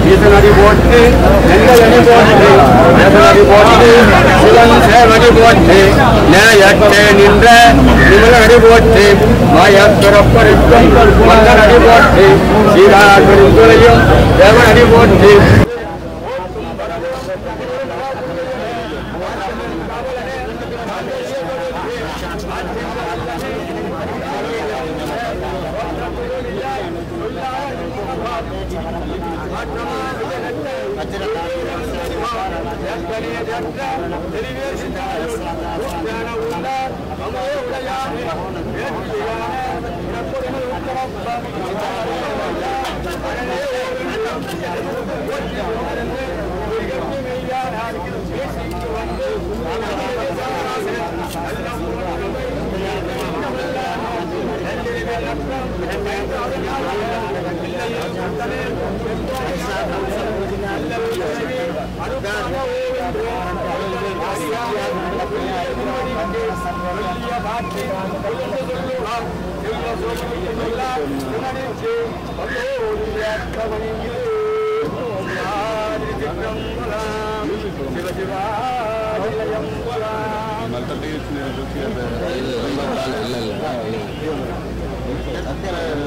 बीएसएनआर board थे एनएलएनए board थे बीएसएनआर board थे सिवन सहमति बोर्ड थे न्याय थे निंद्रा निर्मल हरि बोर्ड थे माया तरप्पर बंधन हरि बोर्ड थे सीधा आठवर इंद्रियों रेवन हरि बोर्ड थे What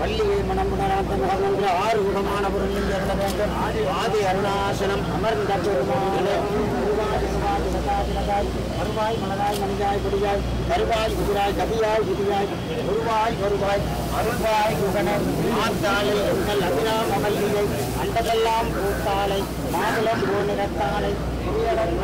பள்ளியை மனம் உணராத ஆறு முகமான பொருளில் இருந்த வேண்டும் ஆதி அருணாசனம் அமர்ந்த பெருமானே வருவாய் மலராய் மனிதாய் குடியாய் வருவாய் குதிராய் கதியாய் குதியாய் வருவாய் வருவாய் அருள்வாய் குகணன் ஆத்தாளை உங்கள் அபிராம் அமல்லியை அண்டதெல்லாம் கூத்தாளை மாதுளம் ஓ நிறத்தாளை குடியடம்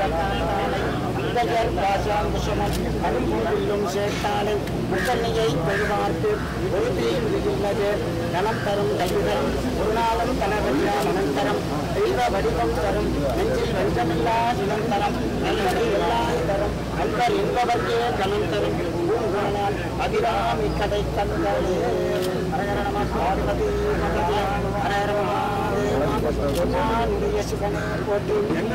புகழர் பாசாம் குஷமன் அரும்பொருளும் சேர்த்தானே முக்கண்ணையை பெறுவார்க்கு பொறுப்பியில் உள்ளது நலம் தரும் கையுடன் ஒருநாளும் தனவற்ற மனந்தரம் தெய்வ வடிவம் தரும் நெஞ்சில் வஞ்சமில்லா சுதந்திரம் நல்லது எல்லாம் தரும் அன்பர் என்பவர்க்கே கலம் தரும். பூங்குணனால் அதிராமி கதை தந்தது அரகரணமா பார்வதி மகதே அரகரமா சிவனே போட்டு என்ன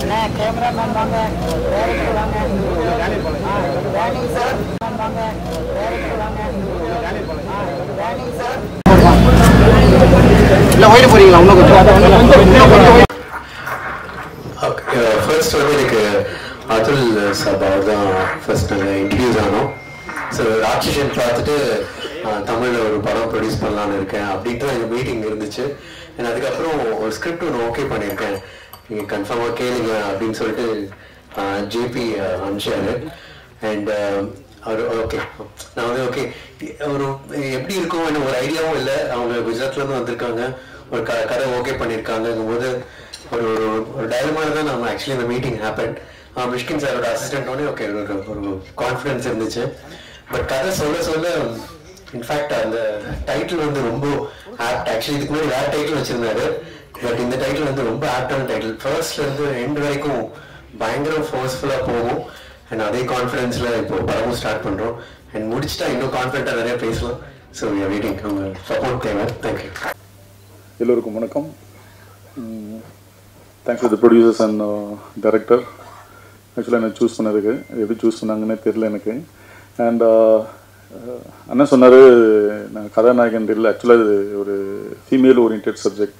அண்ணா கேமராமேன் சார் வாங்க. இல்லை ஓய்வு போறீங்களா? இன்னும் கொஞ்சம் ஃபர்ஸ்ட் uh, வந்து எனக்கு அதுல் சார் அவர் தான் ஃபர்ஸ்ட் நாங்கள் இன்ட்ரடியூஸ் ஆனோம். ஸோ ஆக்சிஜன் பார்த்துட்டு தமிழில் ஒரு படம் ப்ரொடியூஸ் பண்ணலான்னு இருக்கேன் அப்படின்ட்டு தான் எங்கள் மீட்டிங் இருந்துச்சு. அண்ட் அதுக்கப்புறம் ஒரு ஸ்கிரிப்ட் ஒன்று ஓகே பண்ணியிருக்கேன். நீங்கள் கன்ஃபார்மாக கேளுங்க அப்படின்னு சொல்லிட்டு ஜேபி அனுப்பிச்சாரு. அண்ட் அவர் ஓகே நான் வந்து ஓகே ஒரு எப்படி இருக்கும் என்ன ஒரு ஐடியாவும் இல்லை. அவங்க குஜராத்லேருந்து வந்திருக்காங்க. ஒரு க கதை ஓகே பண்ணியிருக்காங்கங்கும் போது ஒரு ஒரு ஒரு டைலமால தான் நம்ம ஆக்சுவலி இந்த மீட்டிங் ஹேப்பன் மிஷ்கின் சாரோட அசிஸ்டன்டோடனே ஓகே ஒரு ஒரு கான்ஃபிடன்ஸ் இருந்துச்சு. பட் கதை சொல்ல சொல்ல இன்ஃபேக்ட் அந்த டைட்டில் வந்து ரொம்ப ஆப்ட் ஆக்சுவலி இதுக்கு முன்னாடி வேறு டைட்டில் வச்சுருந்தாரு. பட் இந்த டைட்டில் வந்து ரொம்ப ஆப்டான டைட்டில் ஃபர்ஸ்ட்லேருந்து ரெண்டு வரைக்கும் பயங்கர ஃபோர்ஸ்ஃபுல்லாக போகும். அண்ட் அதே கான்ஃபிடென்ஸில் இப்போ படமும் ஸ்டார்ட் பண்ணுறோம் அண்ட் முடிச்சுட்டா இன்னும் கான்ஃபிடென்ட்டாக நிறைய பேசலாம். ஸோ வி ஆர் வெயிட்டிங் உங்க சப்போர்ட் தேவை தேங்க்யூ எல்லோருக்கும் வணக்கம். Thanks to producers and director ஆக்சுவலாக என்ன சூஸ் பண்ணதுக்கு எப்படி சூஸ் பண்ணாங்கன்னே தெரில எனக்கு. Uh, அண்ட் அண்ணன் சொன்னார் நான் கதாநாயகன் தெரியல. ஆக்சுவலாக இது ஒரு ஃபீமேல் ஓரியன்ட் சப்ஜெக்ட்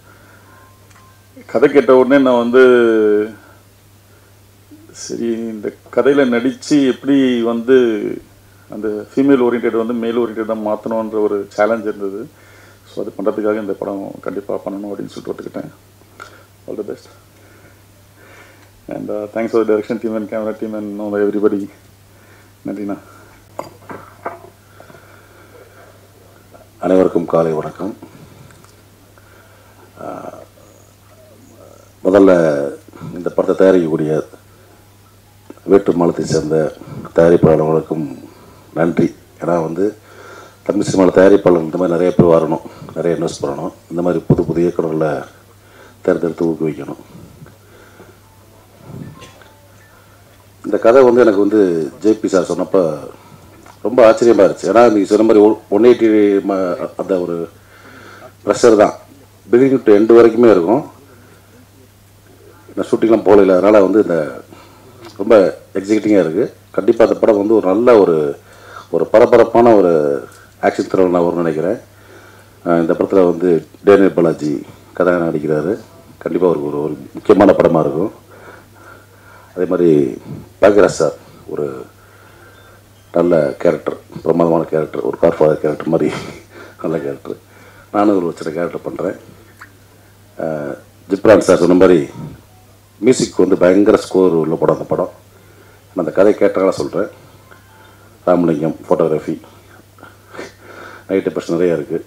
கதை கேட்ட உடனே நான் வந்து சரி இந்த கதையில் நடித்து எப்படி வந்து அந்த ஃபீமேல் ஓரியன்ட் வந்து மேல் ஓரியன்டாக மாற்றணுன்ற ஒரு சேலஞ்ச் இருந்தது. ஸோ அது பண்ணுறதுக்காக இந்த படம் கண்டிப்பாக பண்ணணும் அப்படின்னு சொல்லிட்டு ஒத்துக்கிட்டேன். All the best and thanks for direction team and camera team and no everybody நன்றிண்ணா அனைவருக்கும் காலை வணக்கம். முதல்ல இந்த படத்தை தயாரிக்கக்கூடிய வேற்று மாநிலத்தை சேர்ந்த தயாரிப்பாளர்களுக்கும் நன்றி. ஏன்னா வந்து தமிழ் சினிமாவில் தயாரிப்பாளர்கள் இந்த மாதிரி நிறைய பேர் வரணும். நிறைய இன்வெஸ்ட் பண்ணணும் இந்த மாதிரி புது புது இயக்குநர்களை தேர்ந்தெடுத்து ஊக்குவிக்கணும். இந்த கதை வந்து எனக்கு வந்து ஜேபி சார் சொன்னப்போ ரொம்ப ஆச்சரியமாக இருந்துச்சு. ஏன்னா நீங்கள் சொன்ன மாதிரி ஒன் எயிட்டி அந்த ஒரு ப்ரெஷர் தான். பிகினிங் டு எண்டு வரைக்குமே இருக்கும். நான் ஷூட்டிங்லாம் போகல அதனால் வந்து இந்த ரொம்ப எக்ஸிக்யூட்டிங்காக இருக்குது கண்டிப்பாக அந்த படம் வந்து ஒரு நல்ல ஒரு ஒரு பரபரப்பான ஒரு ஆக்ஷன் த்ரில்லர் நான் வரும்னு நினைக்கிறேன். இந்த படத்தில் வந்து டேனியல் பாலாஜி கதாநாயகன் நடிக்கிறாரு. கண்டிப்பாக ஒரு ஒரு முக்கியமான படமாக இருக்கும். அதே மாதிரி பாக்யராஜ் சார் ஒரு நல்ல கேரக்டர் பிரமாதமான கேரக்டர் ஒரு கார் ஃபாதர் கேரக்டர் மாதிரி நல்ல கேரக்டர் நானும் ஒரு சின்ன கேரக்டர் பண்ணுறேன் ஜிப்ரான் சார் சொன்ன மாதிரி மியூசிக் வந்து பயங்கர ஸ்கோர் உள்ள படம் அந்த படம். நான் அந்த கதை கேட்டால சொல்கிறேன் ராமலிங்கம் ஃபோட்டோகிராஃபி நைட்டு பிரச்சனை நிறையா இருக்குது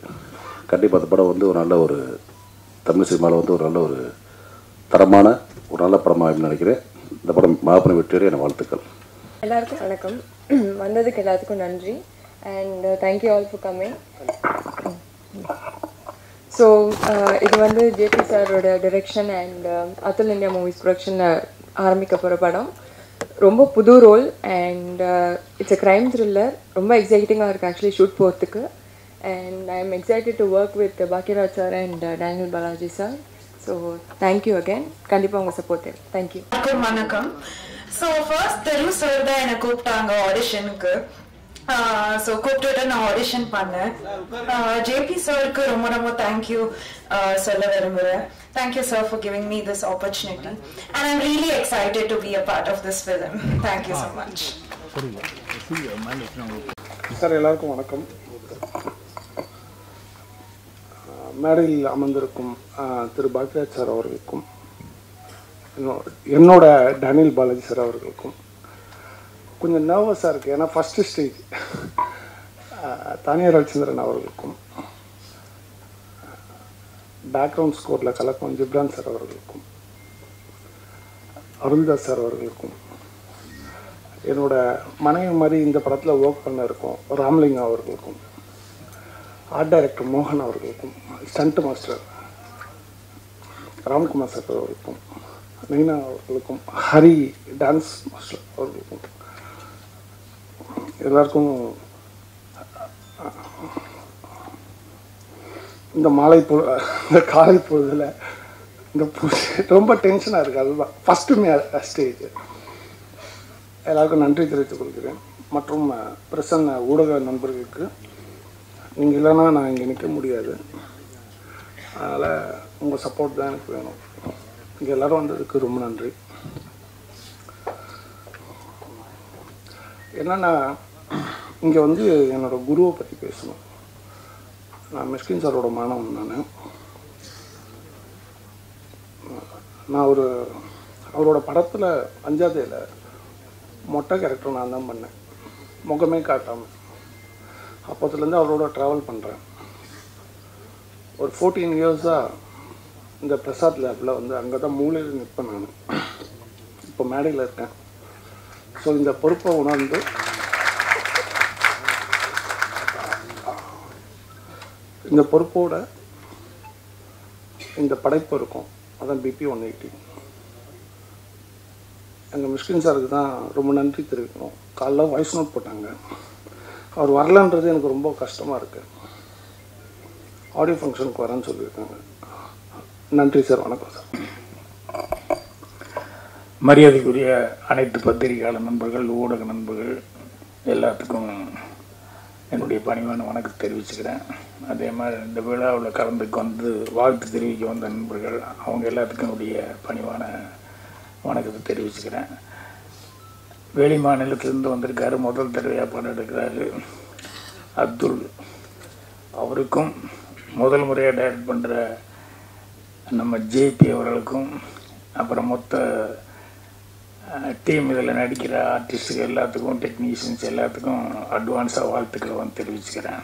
கண்டிப்பாக அந்த படம் வந்து ஒரு நல்ல ஒரு தமிழ் சினிமாவில் வந்து ஒரு நல்ல ஒரு தரமான ஒரு நல்ல படமாக நினைக்கிறேன். இந்த படம் மாபெரும் வெற்றியடைய என வாழ்த்துக்கள். எல்லாருக்கும் வணக்கம். வந்ததுக்கு எல்லாத்துக்கும் நன்றி. And thank you all for coming so இது வந்து ஜேபி சாரோட direction and Athul India Movies ப்ரொடக்ஷனில் ஆரம்பிக்க போகிற படம். ரொம்ப புது role and it's a crime thriller ரொம்ப எக்ஸைட்டிங்காக இருக்குது ஆக்சுவலி ஷூட் போகிறதுக்கு and I am excited to work with Bhagyaraj sir and Daniel Balaji sir so thank you again கண்டிப்பாக உங்கள் சப்போர்ட் தேங்க்யூ வணக்கம் வணக்கம். ஸோ ஃபர்ஸ்ட் தெரு சார் தான் என்னை கூப்பிட்டாங்க ஆடிஷனுக்கு ஸோ கூப்பிட்டுட்டு நான் ஆடிஷன் பண்ணேன். ஜேபி சாருக்கு ரொம்ப ரொம்ப தேங்க்யூ சொல்ல விரும்புகிறேன் thank you sir for giving me this opportunity and I'm really excited to be a part of this film thank you so much sir எல்லாருக்கும் வணக்கம். மேடையில் அமர்ந்திருக்கும் திரு பாக்யராஜ் சார் அவர்களுக்கும் என்னோட டேனியல் பாலாஜி சார் அவர்களுக்கும் கொஞ்சம் நர்வஸாக இருக்குது ஏன்னா ஃபஸ்ட்டு ஸ்டேஜ் தானியா ரவிச்சந்திரன் அவர்களுக்கும் பேக்ரவுண்ட் ஸ்கோரில் கலக்கும் ஜிப்ரான் சார் அவர்களுக்கும் அருள்தாஸ் சார் அவர்களுக்கும் என்னோட மனைவி மாதிரி இந்த படத்தில் ஒர்க் பண்ண இருக்கும் ராமலிங்கம் அவர்களுக்கும் ஆர்ட் டைரக்டர் மோகன் அவர்களுக்கும் ஸ்டண்ட் மாஸ்டர் ராம்குமார் சார் அவர்களுக்கும் மீனா அவர்களுக்கும் ஹரி டான்ஸ் மாஸ்டர் அவர்களுக்கும். எல்லாருக்கும் இந்த மாலை பொ இந்த காலை பொழுதில் இந்த ரொம்ப டென்ஷனாக இருக்குது அதுதான். ஃபஸ்ட்டுமே ஸ்டேஜ் எல்லாருக்கும் நன்றி தெரிவித்துக் கொள்கிறேன். மற்றும் பிரசன்ன ஊடக நண்பர்களுக்கு நீங்கள் இல்லைன்னா நான் இங்கே நிற்க முடியாது. அதனால் உங்கள் சப்போர்ட் தான் எனக்கு வேணும். இங்கே எல்லோரும் வந்ததுக்கு ரொம்ப நன்றி. என்னென்னா இங்கே வந்து என்னோட குருவை பற்றி பேசணும். நான் மிஸ்கின் சாரோட மாணவன் நான். நான் ஒரு அவரோட படத்தில் அஞ்சாதேல மொட்டை கேரக்டர் நான் தான் பண்ணேன். முகமே காட்டாமல் அப்போத்துலேருந்து அவரோட ட்ராவல் பண்ணுறேன் ஒரு ஃபோர்டீன் இயர்ஸாக இந்த பிரசாத் லேபில் வந்து அங்கே தான் மூலையில் நிற்பேன் நான். இப்போ மேடையில் இருக்கேன். ஸோ இந்த பொறுப்பை உணர்ந்து இந்த பொறுப்போட இந்த படைப்பு இருக்கும். அதான் பிபி ஒன் எயிட்டி எங்கள் மிஷ்கின் சாருக்கு தான் ரொம்ப நன்றி தெரிவிக்கணும். காலைல வாய்ஸ் நோட் போட்டாங்க. அவர் வரலன்றது எனக்கு ரொம்ப கஷ்டமாக இருக்குது ஆடியோ ஃபங்க்ஷனுக்கு வரேன்னு சொல்லியிருக்காங்க. நன்றி சார். வணக்கம் சார். மரியாதைக்குரிய அனைத்து பத்திரிகையாளர் நண்பர்கள் ஊடக நண்பர்கள் எல்லாத்துக்கும் என்னுடைய பணிவான வணக்கத்தை தெரிவிச்சுக்கிறேன். அதே மாதிரி இந்த விழாவில் கலந்துக்கு வந்து வாழ்த்து தெரிவிக்க வந்த நண்பர்கள் அவங்க எல்லாத்துக்கும் என்னுடைய பணிவான வணக்கத்தை தெரிவிச்சுக்கிறேன். வெளி மாநிலத்திலேருந்து வந்திருக்காரு முதல் தடவையாக படம் எடுக்கிறாரு அப்துல். அவருக்கும் முதல் முறையாக டைரக்ட் பண்ணுற நம்ம ஜேபி அவர்களுக்கும் அப்புறம் மொத்த டீம் இதில் நடிக்கிற ஆர்டிஸ்ட்டுக்கு எல்லாத்துக்கும் டெக்னீஷியன்ஸ் எல்லாத்துக்கும் அட்வான்ஸாக வாழ்த்துக்களை வந்து தெரிவிச்சுக்கிறேன்.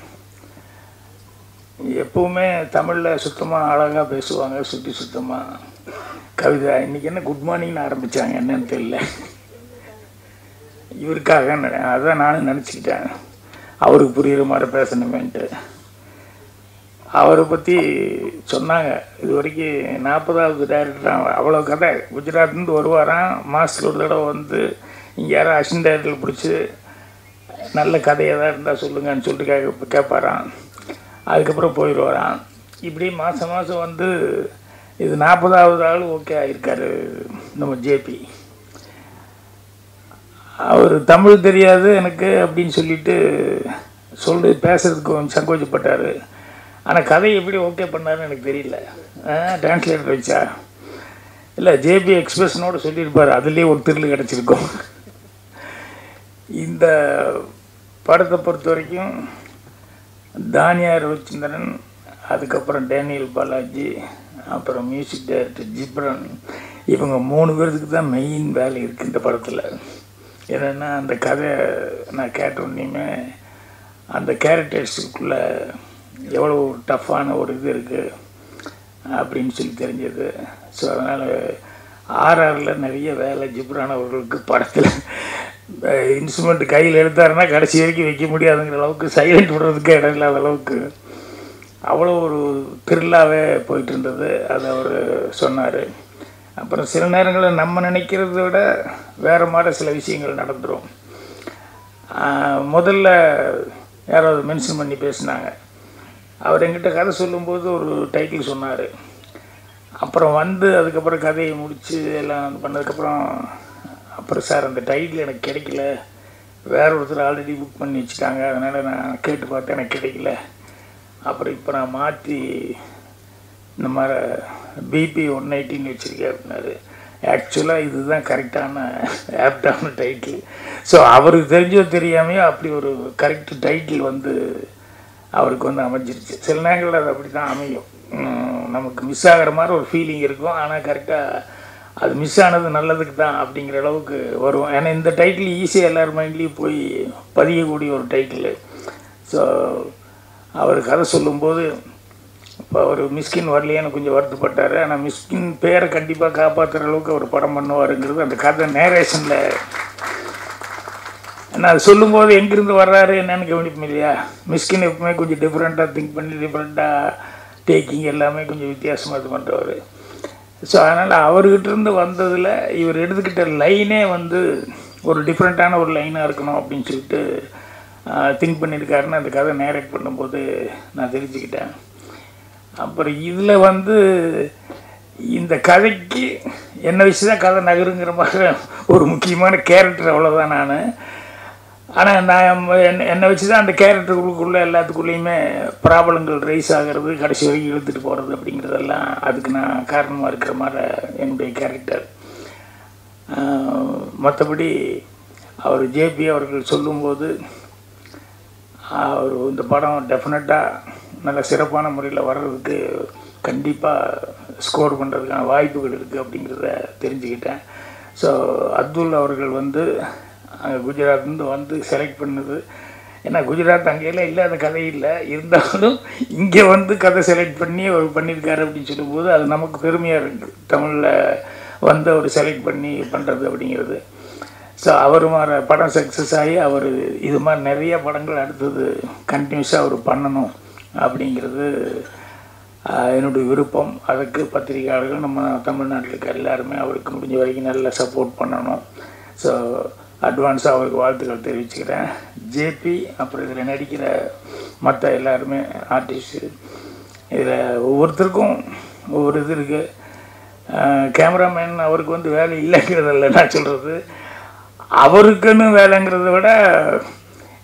எப்போவுமே தமிழில் சுத்தமாக அழகாக பேசுவாங்க சுற்றி சுத்தமாக கவிதை இன்னைக்கு என்ன குட் மார்னிங்னு ஆரம்பித்தாங்க என்னன்னு தெரியல. இவருக்காக அதான் நானும் நினச்சிக்கிட்டேன். அவருக்கு புரிகிற மாதிரி பேசணுமேன்ட்டு. அவரை பற்றி சொன்னாங்க. இது வரைக்கும் நாற்பதாவது டேரக்டர் அவ்வளோ கதை. குஜராத்லேருந்து வருவாராம். மாதத்துக்கு ஒரு தடவை வந்து இங்கே யாரும் அசிஸ்டன்ட் டேரக்டர் பிடிச்சி நல்ல கதையாக தான் இருந்தால் சொல்லுங்கன்னு சொல்லிட்டு கேட்க கேட்பாராம் அதுக்கப்புறம் போயிடுவாராம் இப்படி மாதம் மாதம் வந்து இது நாற்பதாவது ஆள் ஓகே ஆகியிருக்காரு நம்ம ஜேபி அவர் தமிழ் தெரியாது எனக்கு அப்படின்னு சொல்லிட்டு சொல்லி பேசுகிறதுக்கு கொஞ்சம் சங்கோச்சப்பட்டார் ஆனால் கதை எப்படி ஓகே பண்ணாருன்னு எனக்கு தெரியல. டிரான்ஸ்லேட்டர் வச்சா. இல்லை ஜேபி எக்ஸ்பிரஷனோட சொல்லியிருப்பார் அதுலேயே ஒரு திருள் கிடச்சிருக்கும். இந்த படத்தை பொறுத்த வரைக்கும் தானியா ரவிச்சந்திரன் அதுக்கப்புறம் டேனியல் பாலாஜி அப்புறம் மியூசிக் டைரக்டர் ஜிப்ரன் இவங்க மூணு பேர்த்துக்கு தான் மெயின் வேலை இருக்குது இந்த படத்தில். என்னென்னா அந்த கதை நான் கேட்ட உடனேயுமே அந்த கேரக்டர்ஸுக்குள்ளே எவ்வளோ டஃப்பான ஒரு இது இருக்குது அப்படின்னு சொல்லி தெரிஞ்சது. ஸோ அதனால் ஆர்ஆரில் நிறைய வேலை ஜிப்ரான் அவர்களுக்கு படத்தில் இன்ஸ்ட்ருமெண்ட் கையில் எடுத்தாருன்னா கடைசி வரைக்கும் வைக்க முடியாதுங்கிற அளவுக்கு சைலண்ட் விடுறதுக்கு இடம் இல்லாத அளவுக்கு அவ்வளோ ஒரு த்ரில்லாகவே போயிட்டு இருந்தது அதை அவர் சொன்னார். அப்புறம் சில நேரங்களில் நம்ம நினைக்கிறத விட வேறு மாதிரி சில விஷயங்கள் நடந்துடும் முதல்ல யாராவது மென்ஷன் பண்ணி பேசினாங்க. அவர் எங்கிட்ட கதை சொல்லும்போது ஒரு டைட்டில் சொன்னார். அப்புறம் வந்து அதுக்கப்புறம் கதையை முடித்து எல்லாம் பண்ணதுக்கப்புறம் அப்புறம் சார் அந்த டைட்டில் எனக்கு கிடைக்கல. வேற ஒருத்தர் ஆல்ரெடி புக் பண்ணி வச்சுட்டாங்க. அதனால் நான் கேட்டு பார்த்தேன் எனக்கு கிடைக்கல. அப்புறம் இப்போ நான் மாற்றி இந்த மாதிரி பிபி ஒன் எயிட்டின்னு வச்சுருக்கேன் அப்படின்னாரு. ஆக்சுவலாக இதுதான் கரெக்டான ஆப்டான டைட்டில் ஸோ அவருக்கு தெரிஞ்சோ தெரியாமையோ அப்படி ஒரு கரெக்ட் டைட்டில் வந்து அவருக்கு வந்து அமைஞ்சிருச்சு. சில நேரங்களில் அது அப்படி தான் அமையும் நமக்கு மிஸ் ஆகிற மாதிரி ஒரு ஃபீலிங் இருக்கும். ஆனால் கரெக்டாக அது மிஸ் ஆனது நல்லதுக்கு தான் அப்படிங்கிற அளவுக்கு வரும். ஏன்னா இந்த டைட்டில் ஈஸியாக எல்லார் மைண்ட்லேயும் போய் பதியக்கூடிய ஒரு டைட்டில் ஸோ அவர் கதை சொல்லும்போது இப்போ அவர் மிஸ்கின் வரலையேன்னு கொஞ்சம் வருத்தப்பட்டார். ஆனால் மிஸ்கின் பேரை கண்டிப்பாக காப்பாற்றுற அளவுக்கு அவர் படம் பண்ணுவாருங்கிறது அந்த கதை நேரேஷனில் நான் அது சொல்லும்போது எங்கேருந்து வர்றாரு என்னன்னு கவனிப்போம் இல்லையா? மிஸ்கின் எப்பவுமே கொஞ்சம் டிஃப்ரெண்ட்டாக திங்க் பண்ணி டிஃப்ரெண்ட்டாக டேக்கிங் எல்லாமே கொஞ்சம் வித்தியாசமாக இது பண்ணுறவர் ஸோ அதனால் அவர்கிட்டருந்து வந்ததில் இவர் எடுத்துக்கிட்ட லைனே வந்து ஒரு டிஃப்ரெண்ட்டான ஒரு லைனாக இருக்கணும் அப்படின்னு சொல்லிட்டு திங்க் பண்ணியிருக்காருன்னு அந்த கதை நேரக்ட் பண்ணும்போது நான் தெரிஞ்சுக்கிட்டேன். அப்புறம் இதில் வந்து இந்த கதைக்கு என்னை வச்சு தான் கதை நகருங்கிற மாதிரி ஒரு முக்கியமான கேரக்டர் அவ்வளோதான் நான். ஆனால் நான் என்ன என்னை வச்சு தான் அந்த கேரக்டருக்குள்ளே எல்லாத்துக்குள்ளேயுமே ப்ராப்ளங்கள் ரைஸ் ஆகிறது கடைசி வரைக்கும் இழுத்துட்டு போகிறது அப்படிங்கிறதெல்லாம் அதுக்கு நான் காரணமாக இருக்கிற மாதிரி என்னுடைய கேரக்டர் மற்றபடி அவர் ஜேபி அவர்கள் சொல்லும்போது அவர் இந்த படம் டெஃபினட்டாக நல்ல சிறப்பான முறையில் வர்றதுக்கு கண்டிப்பாக ஸ்கோர் பண்ணுறதுக்கான வாய்ப்புகள் இருக்குது அப்படிங்கிறத தெரிஞ்சுக்கிட்டேன். ஸோ அப்துல் அவர்கள் வந்து அங்கே குஜராத்லேருந்து வந்து செலக்ட் பண்ணது. ஏன்னா குஜராத் அங்கேயெல்லாம் இல்லாத கதை இல்லை. இருந்தாலும் இங்கே வந்து கதை செலக்ட் பண்ணி அவர் பண்ணியிருக்காரு அப்படின்னு சொல்லும்போது அது நமக்கு பெருமையாக இருக்குது தமிழில் வந்து அவர் செலக்ட் பண்ணி பண்ணுறது அப்படிங்கிறது. ஸோ அவர் மாதிரி படம் சக்ஸஸ் ஆகி அவர் இது மாதிரி நிறைய படங்கள் அடுத்தது கண்டினியூஸாக அவர் பண்ணணும் அப்படிங்கிறது என்னுடைய விருப்பம். அதுக்கு பத்திரிகையாளர்கள் நம்ம தமிழ்நாட்டில் இருக்க எல்லாருமே அவருக்கு முடிஞ்ச வரைக்கும் நல்லா சப்போர்ட் பண்ணணும். ஸோ அட்வான்ஸாக அவருக்கு வாழ்த்துக்கள் தெரிவிச்சுக்கிறேன். ஜேபி அப்புறம் இதில் நடிக்கிற மற்ற எல்லாருமே ஆர்டிஸ்ட்டு இதில் ஒவ்வொருத்தருக்கும் ஒவ்வொரு இது இருக்குது கேமராமேன் அவருக்கு வந்து வேலை இல்லைங்கிறதில்ல நான் சொல்கிறது அவருக்குன்னு வேலைங்கிறத விட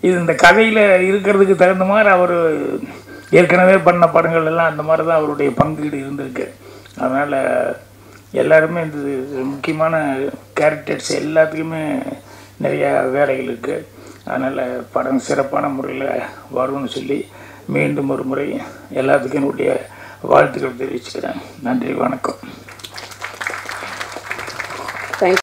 இது இந்த கதையில் இருக்கிறதுக்கு தகுந்த மாதிரி அவர் ஏற்கனவே பண்ண படங்கள் எல்லாம் அந்த மாதிரி தான் அவருடைய பங்கீடு இருந்திருக்கு. அதனால் எல்லாருமே இந்த முக்கியமான கேரக்டர்ஸ் எல்லாத்துக்குமே நிறையா வேலைகள் இருக்குது அதனால் படம் சிறப்பான முறையில் வரும்னு சொல்லி மீண்டும் ஒரு முறை எல்லாத்துக்கும் என்னுடைய வாழ்த்துக்கள் தெரிவிச்சுக்கிறேன். நன்றி வணக்கம்.